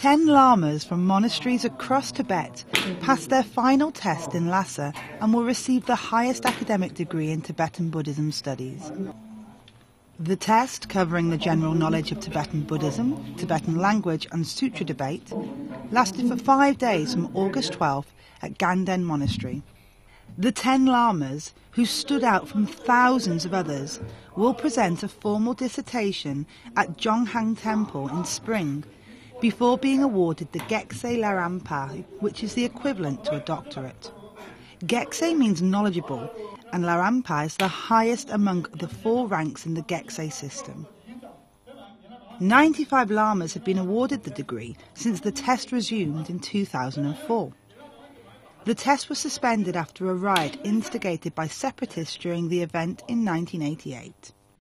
Ten lamas from monasteries across Tibet passed their final test in Lhasa and will receive the highest academic degree in Tibetan Buddhism studies. The test, covering the general knowledge of Tibetan Buddhism, Tibetan language and sutra debate, lasted for five days from August 12th at Ganden Monastery. The ten lamas, who stood out from thousands of others, will present a formal dissertation at Jokhang Temple in spring before being awarded the Geshe Larampa, which is the equivalent to a doctorate. Geshe means knowledgeable, and Larampa is the highest among the four ranks in the Gekse system. 95 lamas have been awarded the degree since the test resumed in 2004. The test was suspended after a riot instigated by separatists during the event in 1988.